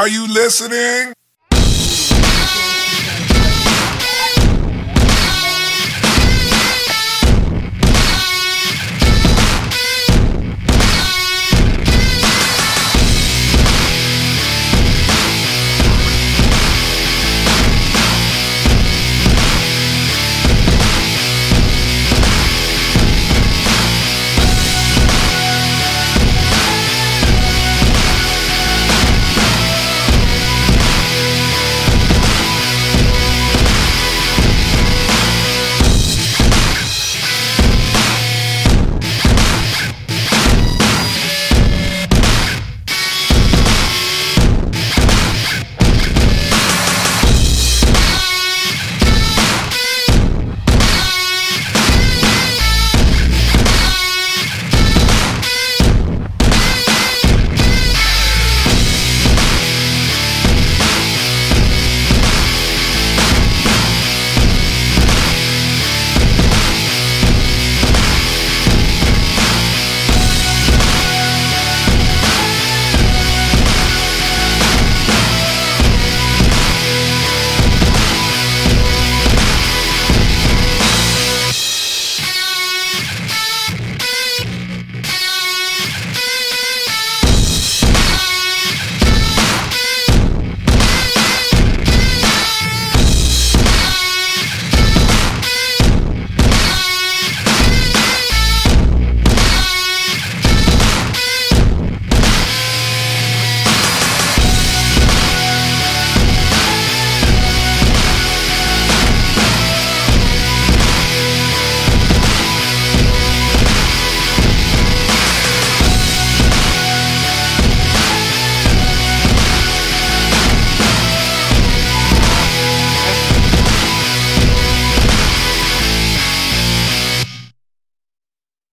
Are you listening?